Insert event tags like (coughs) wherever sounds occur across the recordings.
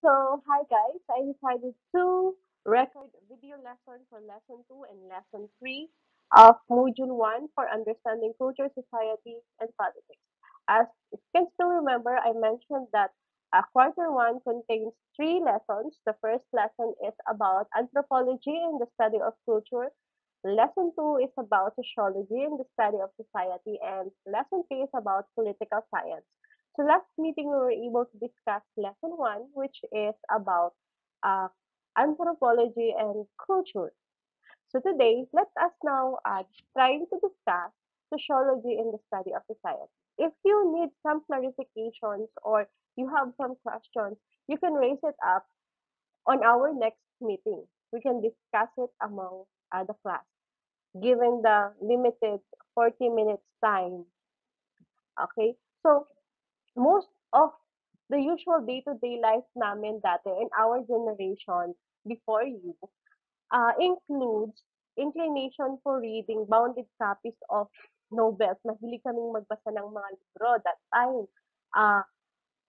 So, hi guys, I decided to record a video lesson for lesson 2 and lesson 3 of module 1 for understanding culture, society, and politics. As you can still remember, I mentioned that uh, quarter 1 contains three lessons. The first lesson is about anthropology and the study of culture. Lesson 2 is about sociology and the study of society, and lesson 3 is about political science. So last meeting, we were able to discuss lesson one, which is about uh, anthropology and culture. So today, let us now uh, try to discuss sociology in the study of society. If you need some clarifications or you have some questions, you can raise it up on our next meeting. We can discuss it among uh, the class, given the limited 40 minutes time. Okay, so most of the usual day-to-day life namin dati in our generation before you uh, includes inclination for reading bounded copies of novels. Mahilig kaming magbasa ng mga libro that time. Uh,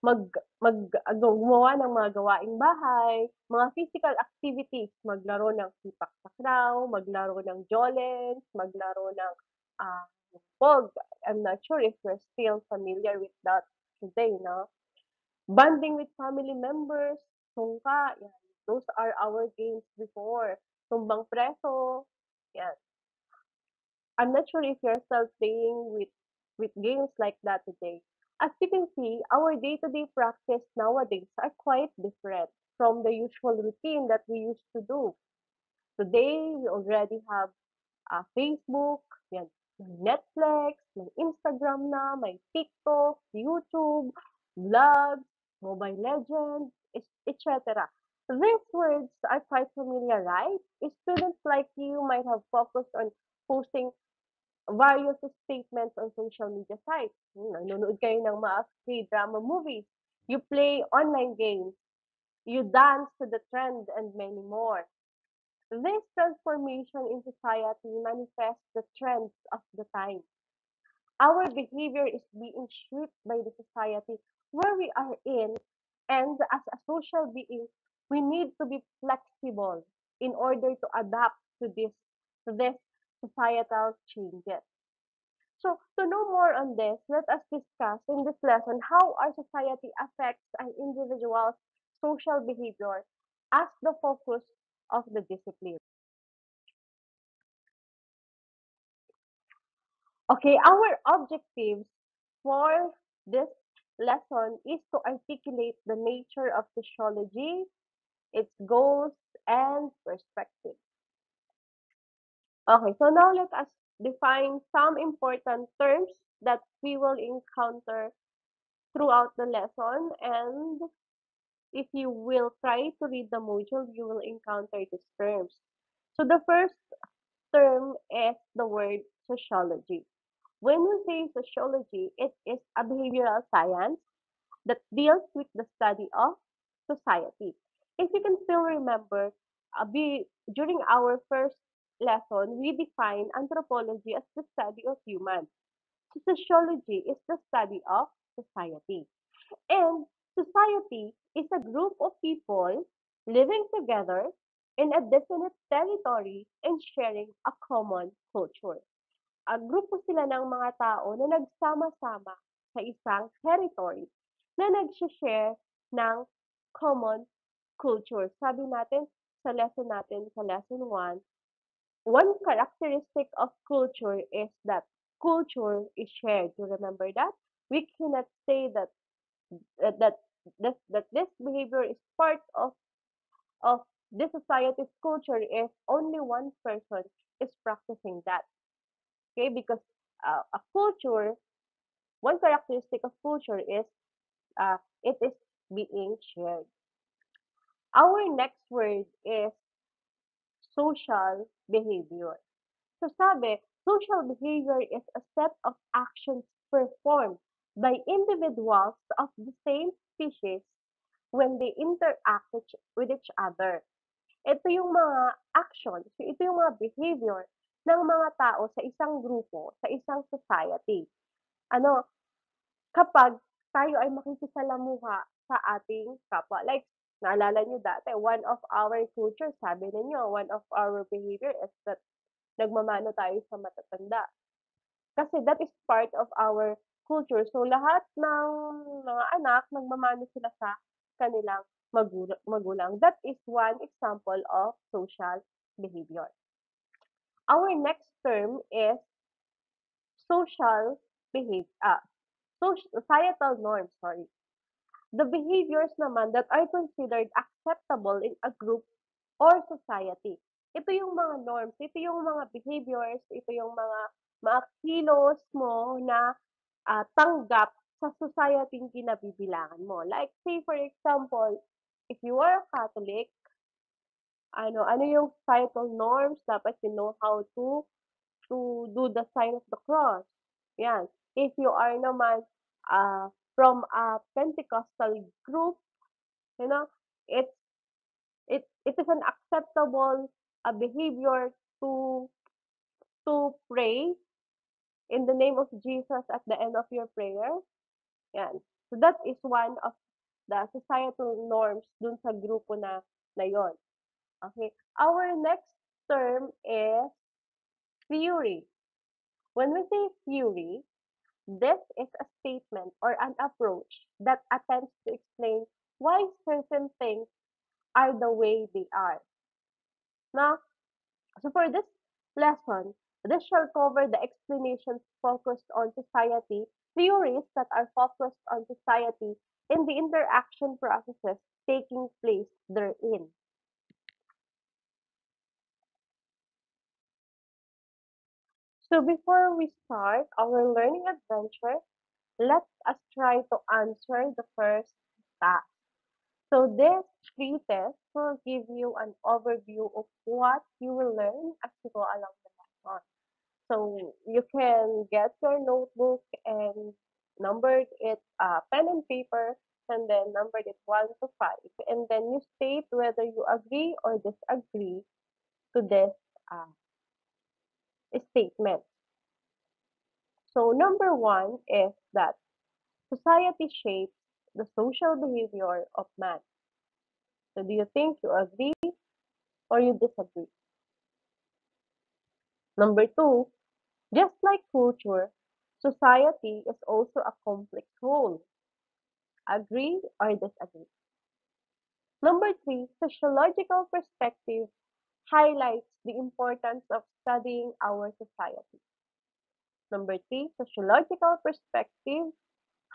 mag, mag, gumawa ng mga gawaing bahay, mga physical activities, maglaro ng sipak-takraw, maglaro ng jolens, maglaro ng uh, pog. I'm not sure if you're still familiar with that today, no? Bonding with family members, sungka, yan. Those are our games before. Tumbang preso, yan. I'm not sure if you're still playing with with games like that today. As you can see, our day-to-day practice nowadays are quite different from the usual routine that we used to do. Today, we already have uh, Facebook, yan, may Netflix, may Instagram na, may TikTok, YouTube, vlogs, Mobile Legends, etc. These words are quite familiar, right? Students like you might have focused on posting various statements on social media sites. Nanonood kayo ng mga K-drama movies. You play online games. You dance to the trend and many more. This transformation in society manifests the trends of the time. Our behavior is being shaped by the society where we are in, and as a social being, we need to be flexible in order to adapt to this, to this societal changes. So, to know more on this, let us discuss in this lesson how our society affects an individual's social behavior as the focus of the discipline. Okay, our objectives for this lesson is to articulate the nature of sociology, its goals, and perspectives. Okay, so now let us define some important terms that we will encounter throughout the lesson and if you will try to read the module, you will encounter these terms. So the first term is the word sociology. When we say sociology, it is a behavioral science that deals with the study of society. If you can still remember, uh, during our first lesson, we define anthropology as the study of humans. So sociology is the study of society. And society is a group of people living together in a definite territory and sharing a common culture. A grupo sila ng mga tao na nagsama-sama sa isang territory na nag-share ng common culture. Sabi natin sa lesson natin, sa lesson 1, one characteristic of culture is that culture is shared. You remember that? We cannot say that that that this, that this behavior is part of of this society's culture if only one person is practicing that. Okay, because uh, a culture, one characteristic of culture is uh, it is being shared. Our next word is social behavior. So sabi, social behavior is a set of actions performed by individuals of the same species when they interact with each other. Ito yung mga actions, ito yung mga behavior ng mga tao sa isang grupo, sa isang society. Ano, kapag tayo ay makikisalamuha sa ating kapwa. Like, Naalala niyo dati, one of our culture, sabi ninyo, one of our behavior is that nagmamano tayo sa matatanda. Kasi that is part of our culture. So, lahat ng mga anak, nagmamano sila sa kanilang magula magulang. That is one example of social behavior. Our next term is social behavior, ah, societal norms, sorry. The behaviors naman that are considered acceptable in a group or society. Ito yung mga norms, ito yung mga behaviors, ito yung mga mga mo na uh, tanggap sa society kinabibilangan mo. Like, say for example, if you are a Catholic, ano, ano yung societal norms, dapat you know how to to do the sign of the cross. Yan. If you are naman uh, from a Pentecostal group, you know, it's it it is an acceptable uh, behavior to to pray in the name of Jesus at the end of your prayer. Yan. So that is one of the societal norms dun sa grupo na na yon. Okay. Our next term is theory. When we say theory, this is a statement or an approach that attempts to explain why certain things are the way they are. Now, so for this lesson, this shall cover the explanations focused on society, theories that are focused on society and the interaction processes taking place therein. So before we start our learning adventure, let us try to answer the first task. So this free will give you an overview of what you will learn as you go along the So you can get your notebook and numbered it uh, pen and paper and then numbered it 1 to 5 and then you state whether you agree or disagree to this uh, statement. So number one is that society shapes the social behavior of man. So do you think you agree or you disagree? Number two, just like culture, society is also a complex whole. Agree or disagree? Number three, sociological perspective highlights the importance of studying our society. Number three, sociological perspective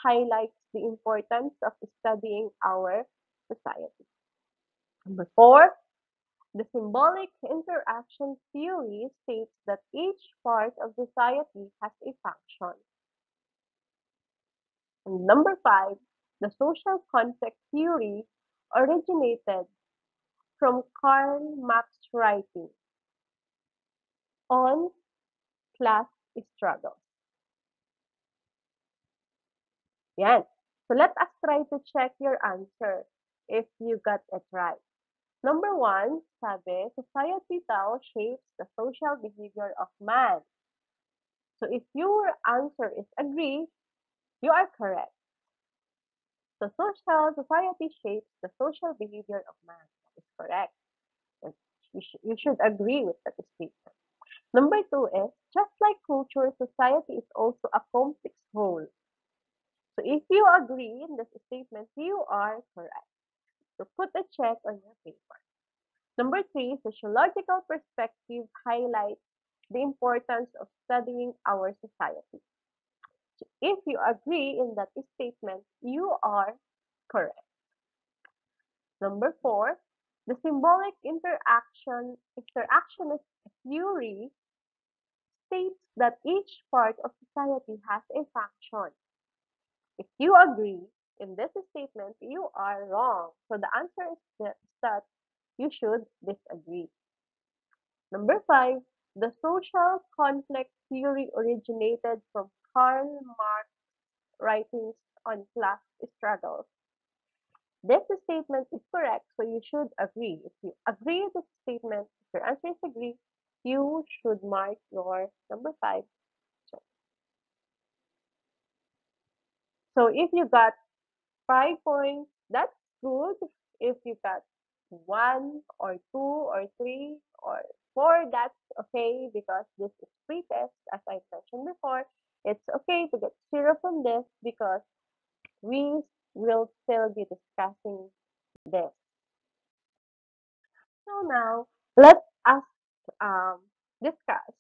highlights the importance of studying our society. Number four, the symbolic interaction theory states that each part of society has a function. And number five, the social conflict theory originated from Karl Marx's writing on class struggles. Yan. So let us try to check your answer if you got it right. Number one, sabi, society daw shapes the social behavior of man. So if your answer is agree, you are correct. So social society shapes the social behavior of man. That is correct. You, sh you should agree with that statement. Number two is, just like culture, society is also a complex whole. So if you agree in this statement, you are correct. So put a check on your paper. Number three, sociological perspective highlights the importance of studying our society. So if you agree in that statement, you are correct. Number four, the symbolic interaction interactionist theory states that each part of society has a function. If you agree in this statement, you are wrong. So the answer is that you should disagree. Number five, the social conflict theory originated from Karl Marx's writings on class struggles. This statement is correct, so you should agree. If you agree with this statement, if your answer is agree, you should mark your number five. So if you got five points, that's good. If you got one or two or three or four, that's okay because this is pre-test, as I mentioned before. It's okay to get zero from this because we will still be discussing this. So now let us um, discuss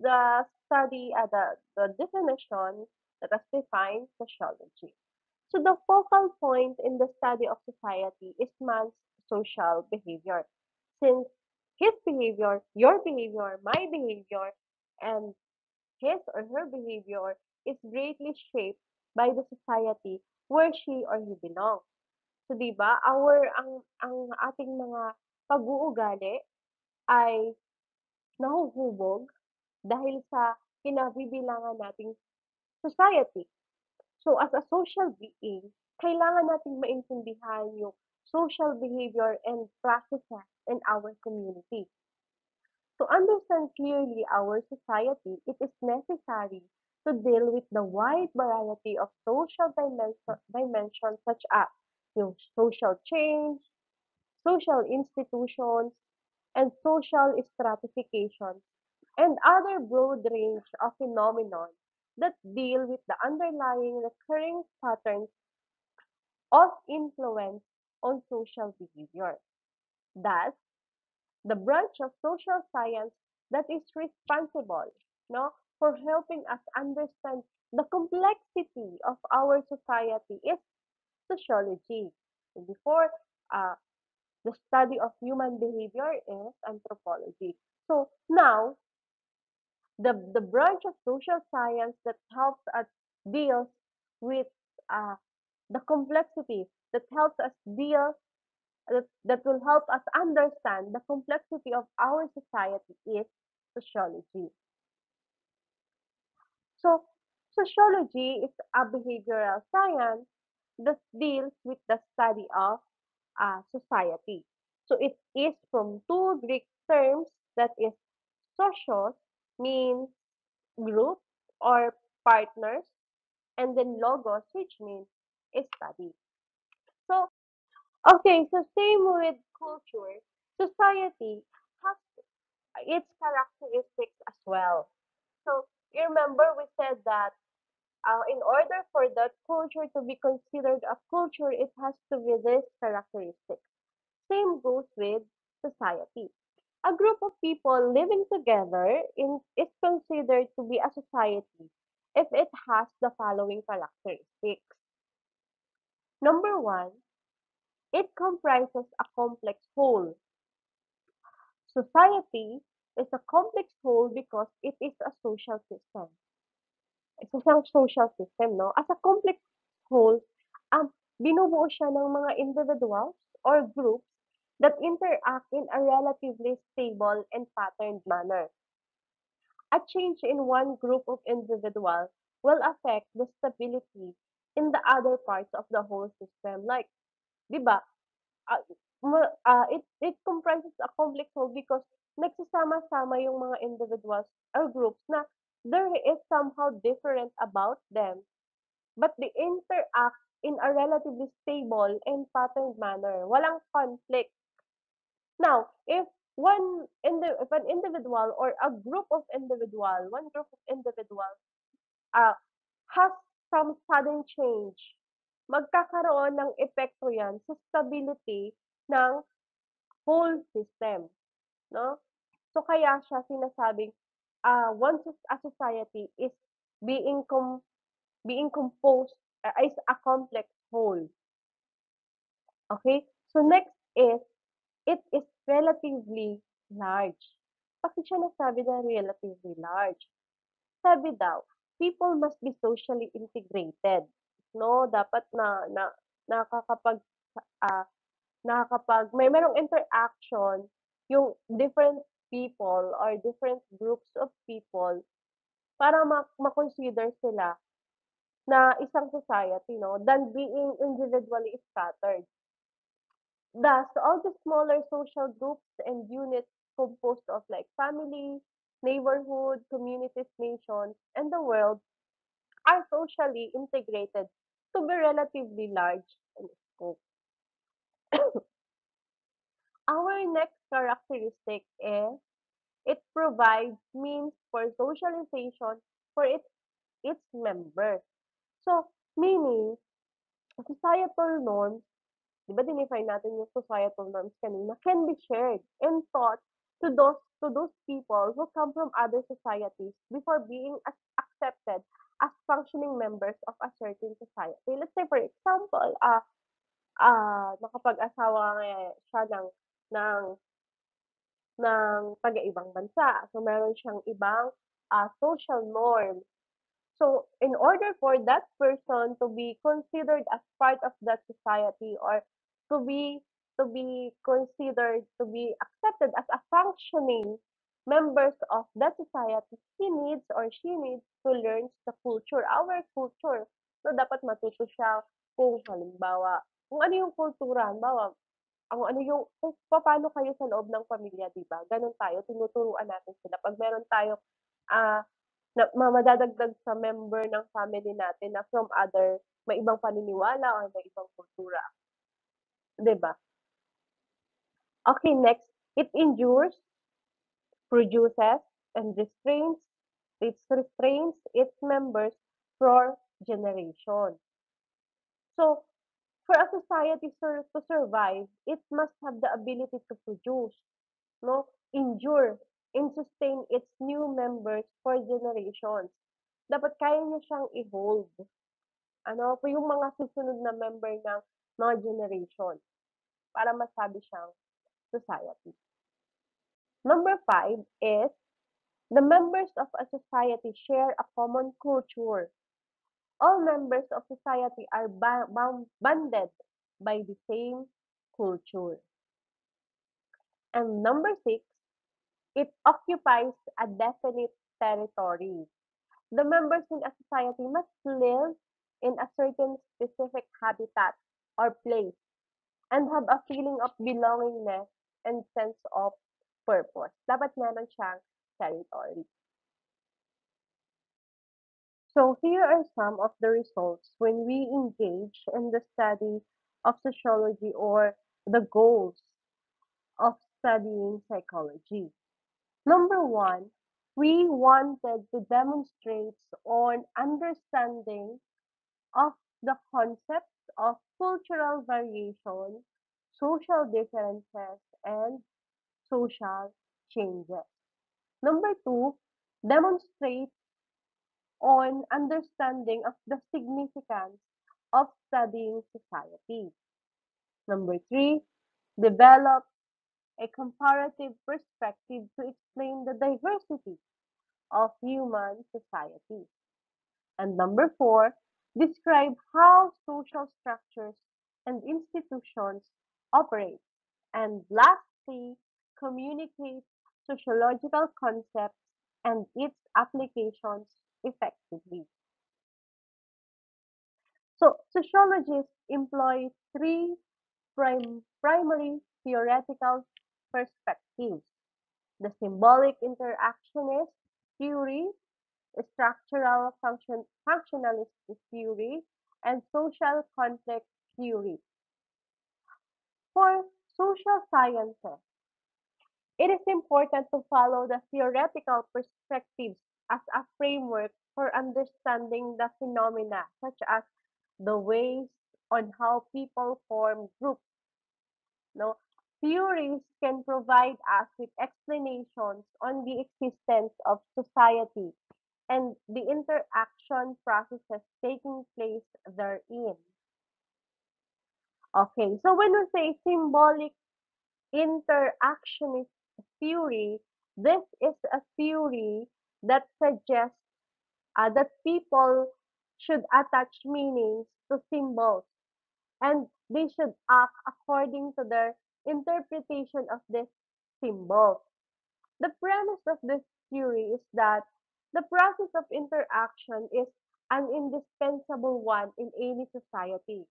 the study, uh, the, the definition that has defined sociology. So the focal point in the study of society is man's social behavior. Since his behavior, your behavior, my behavior, and his or her behavior is greatly shaped by the society where she or he belongs. So, 'di ba, our ang ang ating mga pag-uugali ay nahuhubog dahil sa kinabibilangan nating society. So, as a social being, kailangan nating maintindihan yung social behavior and practices in our community. To understand clearly our society, it is necessary to deal with the wide variety of social dimension, dimensions such as yung social change, social institutions, and social stratification, and other broad range of phenomenon that deal with the underlying recurring patterns of influence on social behavior. Thus, the branch of social science that is responsible no, for helping us understand the complexity of our society is sociology. Before, uh, the study of human behavior is anthropology. So now, the, the branch of social science that helps us deal with uh, the complexity, that helps us deal, that, that will help us understand the complexity of our society is sociology. So, sociology is a behavioral science that deals with the study of uh, society. So, it is from two Greek terms that is socios means group or partners, and then logos, which means study. So, okay, so same with culture, society has its characteristics as well. So, you remember we said that uh, in order for that culture to be considered a culture, it has to be this characteristic. Same goes with society. A group of people living together in, is considered to be a society if it has the following characteristics. Number one, it comprises a complex whole. Society is a complex whole because it is a social system. It's isang social system, no? As a complex whole, um, binubuo siya ng mga individuals or groups that interact in a relatively stable and patterned manner. A change in one group of individuals will affect the stability in the other parts of the whole system. Like, di ba, ma- ah, it, it comprises a complex whole because nagsasama-sama yung mga individuals or groups na there is somehow different about them, but they interact in a relatively stable and patterned manner. Walang conflict. Now, if one indi- if an individual or a group of individual, one group of individuals uh, has some sudden change, magkakaroon ng epekto yan sa stability ng whole system, no? So kaya siya sinasabing uh, once a society is being com- being composed uh, is a complex whole. Okay? So next is it is relatively large. Bakit siya nasabi na relatively large? Sabi daw, people must be socially integrated. No, dapat na na nakakapag ah, nakakapag may merong interaction yung different people or different groups of people para ma ma-consider sila na isang society, no, than being individually scattered. Thus, all the smaller social groups and units composed of like family, neighborhood, communities, nations, and the world are socially integrated to be relatively large in scope. (coughs) Our next characteristic is it provides means for socialization for its its members. So, meaning, societal norms, di ba dinefine natin yung societal norms kanina, can be shared and taught to those to those people who come from other societies before being as accepted as functioning members of a certain society. Let's say for example, ah ah nakapag-asawa nga siya ng ng ng taga-ibang bansa. So meron siyang ibang ah, social norms So, in order for that person to be considered as part of that society or to be to be considered to be accepted as a functioning members of that society, he needs or she needs to learn the culture, our culture. So, dapat matuto siya kung halimbawa, kung ano yung kultura, halimbawa, ang ano yung, kung paano kayo sa loob ng pamilya, di ba? Ganun tayo, tinuturuan natin sila. Pag meron tayong ah, na ma madadagdag sa member ng family natin na from other may ibang paniniwala or may ibang kultura, 'di ba? Okay, next, it endures, produces, and restrains it restrains its members for generations. So, for a society to survive, it must have the ability to produce, no, endure, and sustain its new members for generations. Dapat kaya niya siyang i-hold. Ano, po yung mga susunod na member ng mga generation para masabi siyang society. Number five is the members of a society share a common culture. All members of society are bound, banded by the same culture. And number six, it occupies a definite territory. The members in a society must live in a certain specific habitat or place and have a feeling of belongingness and sense of purpose. Dapat meron siyang territory. So here are some of the results when we engage in the study of sociology or the goals of studying psychology. Number one, we wanted to demonstrate on understanding of the concepts of cultural variation, social differences, and social changes. Number two, demonstrate on understanding of the significance of studying society. Number three, develop a comparative perspective to explain the diversity of human society. And number four, describe how social structures and institutions operate. And lastly, communicate sociological concepts and its applications effectively. So, sociologists employ three prim- primary theoretical perspectives the symbolic interactionist theory, structural function, functionalist theory, and social conflict theory. For social sciences, it is important to follow the theoretical perspectives as a framework for understanding the phenomena, such as the ways on how people form groups. No? Theories can provide us with explanations on the existence of society and the interaction processes taking place therein. Okay, so when we say symbolic interactionist theory, this is a theory that suggests uh, that people should attach meanings to symbols and they should act according to their interpretation of this symbol. The premise of this theory is that the process of interaction is an indispensable one in any society.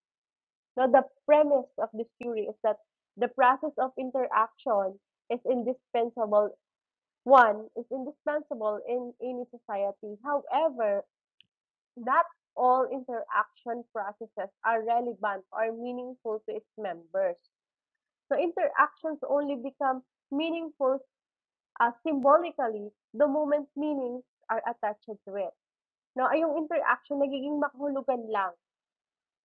Now, the premise of this theory is that the process of interaction is indispensable. One is indispensable in any society. However, not all interaction processes are relevant or meaningful to its members. So interactions only become meaningful uh, symbolically the moment meanings are attached to it. No, ay yung interaction nagiging makahulugan lang.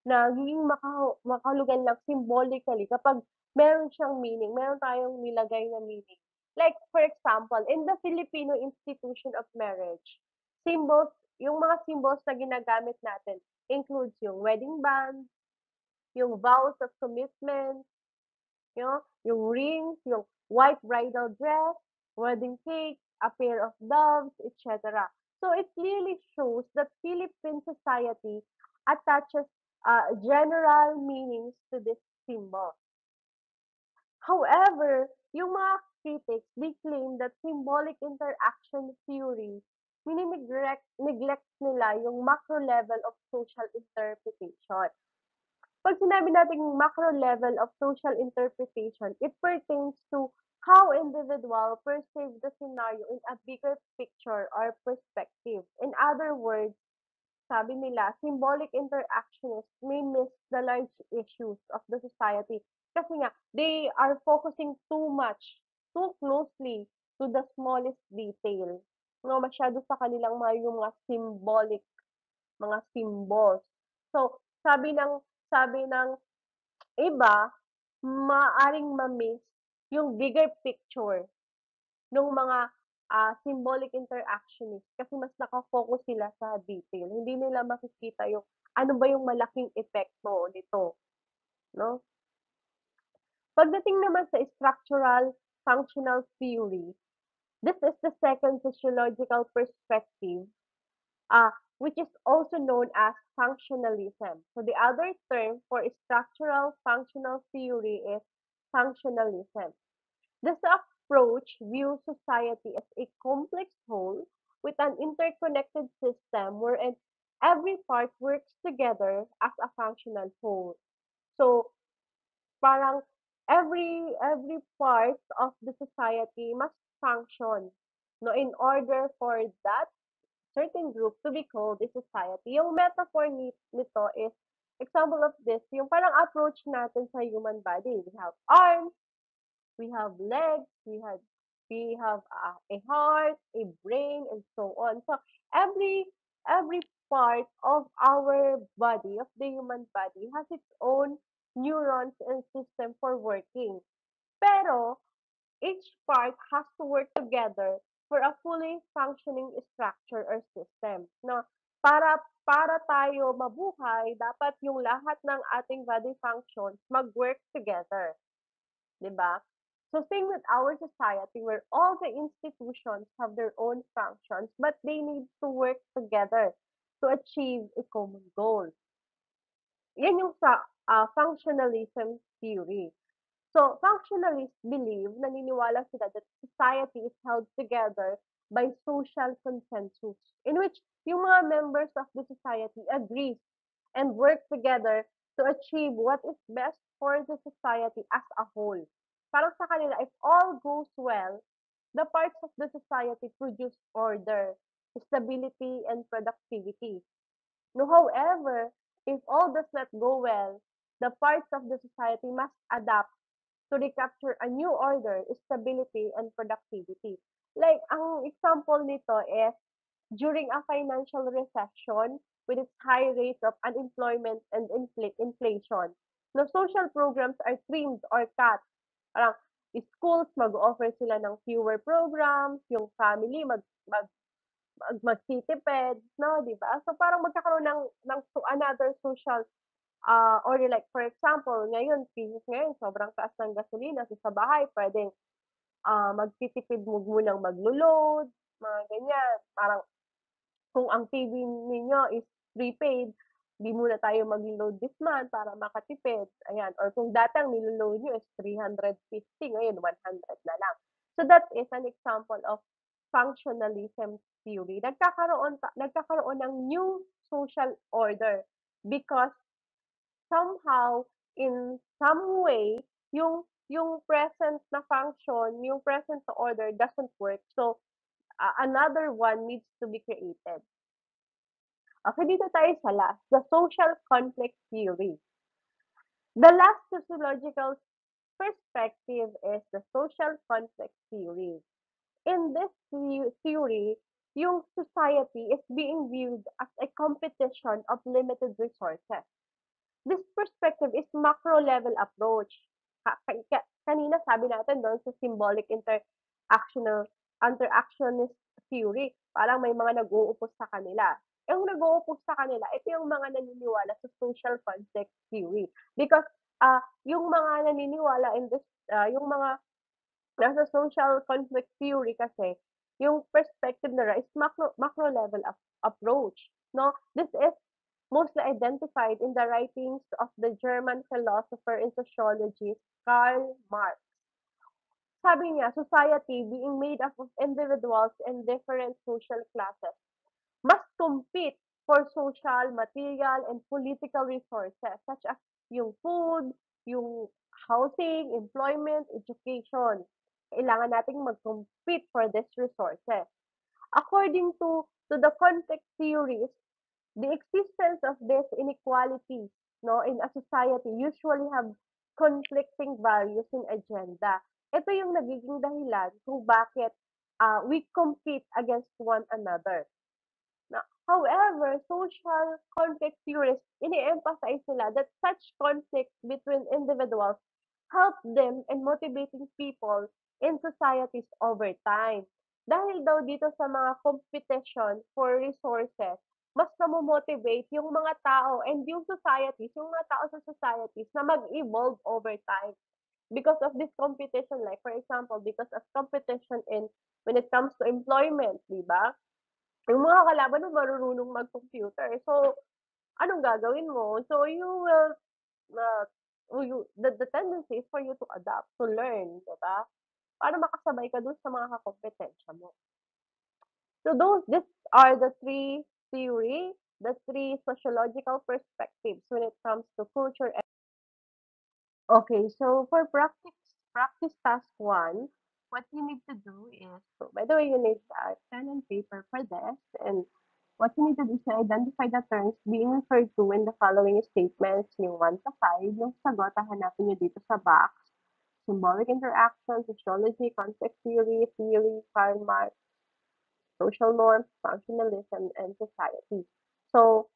Nagiging makahu makahulugan lang symbolically kapag meron siyang meaning, meron tayong nilagay na meaning. Like for example, in the Filipino institution of marriage, symbols, yung mga symbols na ginagamit natin includes yung wedding band, yung vows of commitment, you know, yung rings, yung white bridal dress, wedding cake, a pair of doves, etc. So it clearly shows that Philippine society attaches uh, general meanings to this symbol. However, yung mga critics, they claim that symbolic interaction theory mini-neglect neglect nila yung macro level of social interpretation. Pag sinabi nating macro level of social interpretation, it pertains to how individual perceive the scenario in a bigger picture or perspective. In other words, sabi nila, symbolic interactionists may miss the large issues of the society kasi nga, they are focusing too much, too closely to the smallest detail. No, masyado sa kanilang mga yung mga symbolic, mga symbols. So, sabi ng sabi ng iba, maaring ma-miss yung bigger picture nung mga ah, symbolic interactionist kasi mas naka-focus sila sa detail. Hindi nila makikita yung ano ba yung malaking epekto nito, no? Pagdating naman sa structural functional theory, this is the second sociological perspective, uh, which is also known as functionalism. So the other term for structural functional theory is functionalism. This approach views society as a complex whole with an interconnected system wherein every part works together as a functional whole. So, parang every every part of the society must function no in order for that certain group to be called a society. Yung metaphor ni, nito is example of this, yung parang approach natin sa human body. We have arms, we have legs, we have we have uh, a heart, a brain, and so on. So every every part of our body, of the human body, has its own neurons and system for working. Pero each part has to work together for a fully functioning structure or system. No, para para tayo mabuhay, dapat yung lahat ng ating body functions mag-work together. 'di ba? So same with our society where all the institutions have their own functions, but they need to work together to achieve a common goal. Yan yung sa uh, functionalism theory. So, functionalists believe, naniniwala sila that society is held together by social consensus in which yung mga members of the society agree and work together to achieve what is best for the society as a whole. Parang sa kanila, if all goes well, the parts of the society produce order, stability, and productivity. No, however, if all does not go well, the parts of the society must adapt to recapture a new order, stability, and productivity. Like, ang example nito is during a financial recession with its high rates of unemployment and infl- inflation. No social programs are trimmed or cut. Parang schools mag-offer sila ng fewer programs, yung family mag mag mag magtitipid, no, 'di ba? So parang magkakaroon ng ng so another social uh, or like for example, ngayon business ngayon sobrang taas ng gasolina, so sa bahay puwedeng ah, magtitipid mo munang maglo-load, mga ganyan. Parang kung ang TV ninyo is prepaid, 'di muna tayo maglo-load this month para makatipid, ayan. Or kung dati ang nilo-load niyo is 350, ngayon 100 na lang. So that is an example of functionalism theory. Nagkakaroon nagkakaroon ng new social order because somehow, in some way, yung yung present na function, yung present na order doesn't work. So, uh, another one needs to be created. Okay, dito tayo sa last, the social conflict theory. The last sociological perspective is the social context theory. In this the- theory, yung society is being viewed as a competition of limited resources. This perspective is macro-level approach. Ka- ka- ka- kanina sabi natin doon sa symbolic interactional interactionist theory, parang may mga nag-uupos sa kanila. Yung nag-uupos sa kanila, ito yung mga naniniwala sa social context theory. Because ah yung mga naniniwala in this, ah, yung mga nasa social conflict theory kasi, yung perspective nila is macro, macro level ap- approach. No, this is mostly identified in the writings of the German philosopher and sociologist Karl Marx. Sabi niya, society being made up of individuals in different social classes must compete for social, material, and political resources such as yung food, yung housing, employment, education. Kailangan nating mag-compete for these resources. According to, to the context theories, the existence of these inequalities no, in a society usually have conflicting values and agenda. Ito yung nagiging dahilan kung bakit ah, we compete against one another. Now, however, social conflict theorists, ini-emphasize nila that such conflicts between individuals help them in motivating people in societies over time. Dahil daw dito sa mga competition for resources, mas namomotivate yung mga tao and yung societies, yung mga tao sa societies na mag-evolve over time. Because of this competition, like for example, because of competition in when it comes to employment, di ba? Yung mga kalaban mo marunong mag-computer. So, anong gagawin mo? So, you will, uh, you, the, the tendency is for you to adapt, to learn, diba? Para makasabay ka dun sa mga kakompetensya mo. So, those, these are the three theory, the three sociological perspectives when it comes to culture. Okay, so for practice, practice task one, what you need to do is, so by the way, you need a pen and paper for this, and what you need to do is to identify the terms being referred to in the following statements, yung 1 to 5, yung sagot, hanapin nyo dito sa box. Symbolic interaction, sociology, context theory, theory, Karl Marx, social norms, functionalism, and society. So,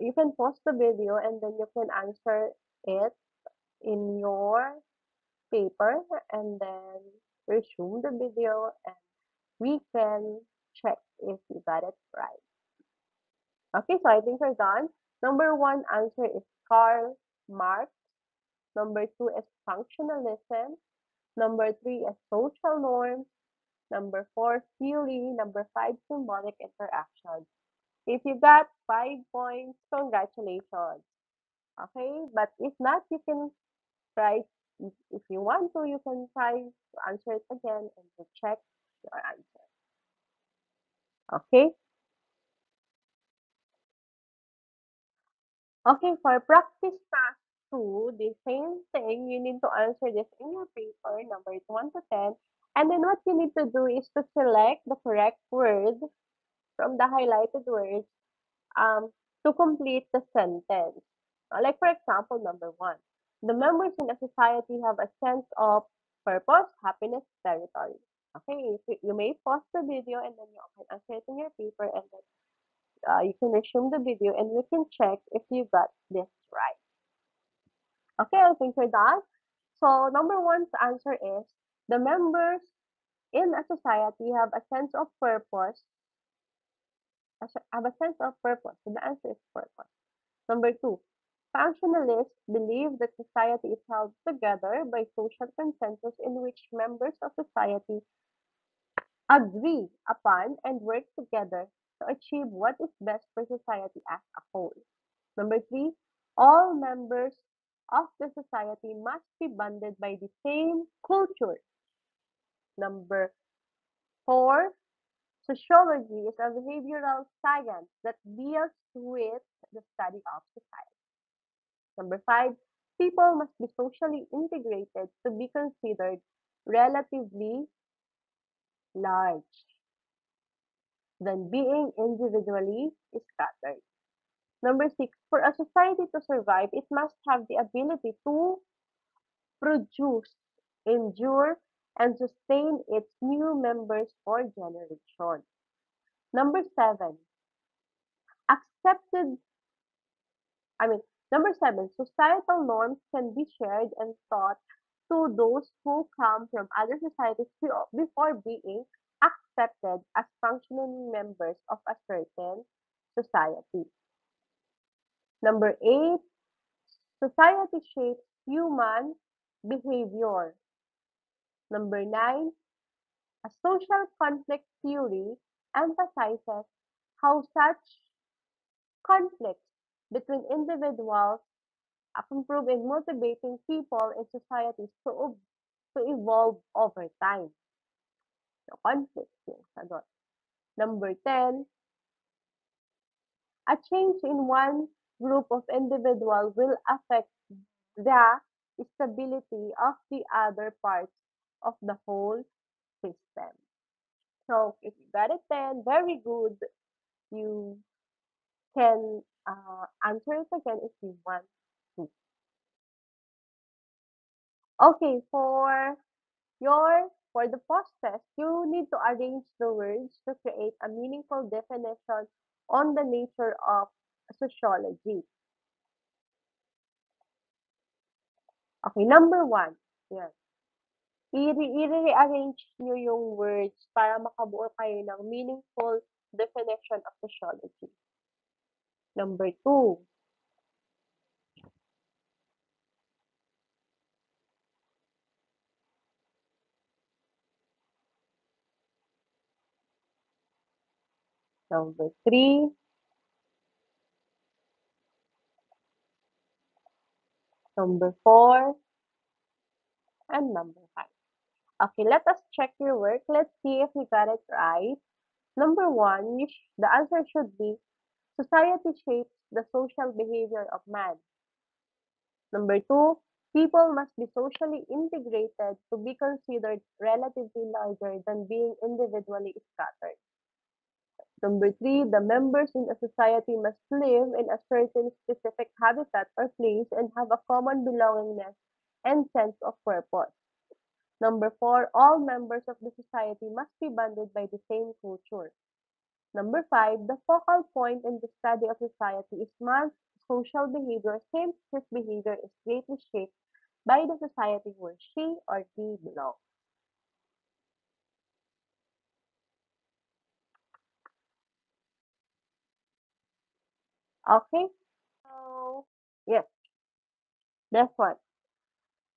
you can pause the video and then you can answer it in your paper and then resume the video and we can check if you got it right. Okay, so I think we're done. Number one answer is Karl Marx. Number two is functionalism. Number three is social norms. Number four, theory. Number five, symbolic interaction. If you got five points, congratulations. Okay, but if not, you can try, if if you want to, you can try to answer it again and to check your answer. Okay? Okay, for practice task two, the same thing, you need to answer this in your paper, numbers 1 to 10. And then what you need to do is to select the correct word from the highlighted words um, to complete the sentence. Like, for example, number one, the members in a society have a sense of purpose, happiness, territory. Okay, you may pause the video and then you can answer it in your paper and then uh, you can resume the video and we can check if you got this right. Okay, I think we're done. So number one's answer is the members in a society have a sense of purpose. Have a sense of purpose. So the answer is purpose. Number two, functionalists believe that society is held together by social consensus in which members of society agree upon and work together to achieve what is best for society as a whole. Number three, all members of the society must be bonded by the same culture. Number four, sociology is a behavioral science that deals with the study of society. Number five, people must be socially integrated to be considered relatively large than being individually scattered. Number six, for a society to survive, it must have the ability to produce, endure, and sustain its new members for generations. Number seven, accepted, I mean, number seven, societal norms can be shared and taught to those who come from other societies be- before being accepted as functioning members of a certain society. Number eight, society shapes human behavior. Number nine, a social conflict theory emphasizes how such conflicts between individuals improve in motivating people in societies to, to evolve over time. So, sagot. Number 10, a change in one group of individual will affect the stability of the other parts of the whole system. So if you got it 10, very good. You can uh, answer it again if you want to. Okay, for your for the post test, you need to arrange the words to create a meaningful definition on the nature of sociology. Okay, number one. I- I-rearrange nyo yung words para makabuo kayo ng meaningful definition of sociology. Number two. Number three. Number four. And number five. Okay, let us check your work. Let's see if you got it right. Number one, the answer should be society shapes the social behavior of man. Number two, people must be socially integrated to be considered relatively larger than being individually scattered. Number three, the members in a society must live in a certain specific habitat or place and have a common belongingness and sense of purpose. Number four, all members of the society must be bonded by the same culture. Number five, the focal point in the study of society is man's social behavior since his behavior is greatly shaped by the society where she or he belongs. Okay? So, yes, that's one.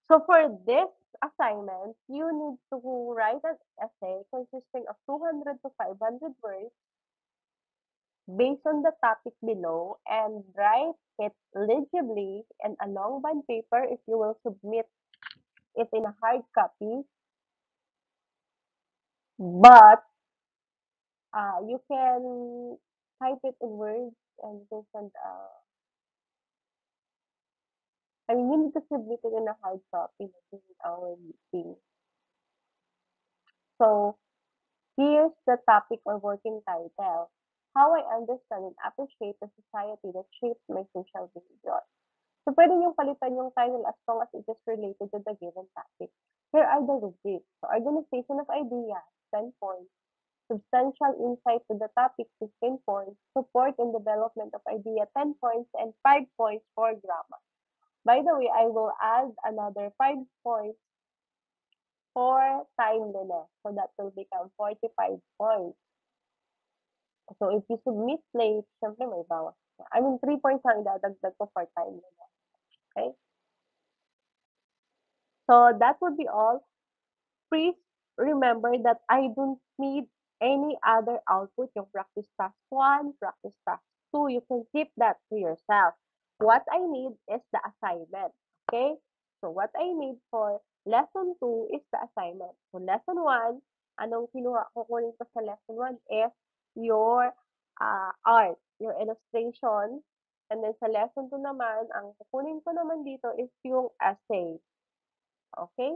So for this assignment, you need to write an essay consisting of 200 to 500 words based on the topic below and write it legibly and a long bond paper if you will submit it in a hard copy. But uh, you can type it in words and you can send uh, I mean, you need to submit it in a hard copy during our meeting. So Here's the topic or working title. How I understand and appreciate the society that shapes my social behavior. So, pwede niyong palitan yung title as long as it is related to the given topic. Here are the rubrics. So, organization of ideas, 10 points. Substantial insight to the topic, 15 points. Support and development of idea, 10 points. And 5 points for grammar. By the way, I will add another 5 points for timeliness. So that will become 45 points. So if you submit late, syempre may bawas. I mean, 3 points ang dadagdag ko for time. Okay? So that would be all. Please remember that I don't need any other output. Yung practice task 1, practice task 2, you can keep that to yourself. What I need is the assignment. Okay? So what I need for lesson 2 is the assignment. So lesson 1, anong kinuha kukunin ko sa lesson 1 is your uh, art, your illustration. And then sa lesson 2 naman, ang kukunin ko naman dito is yung essay. Okay?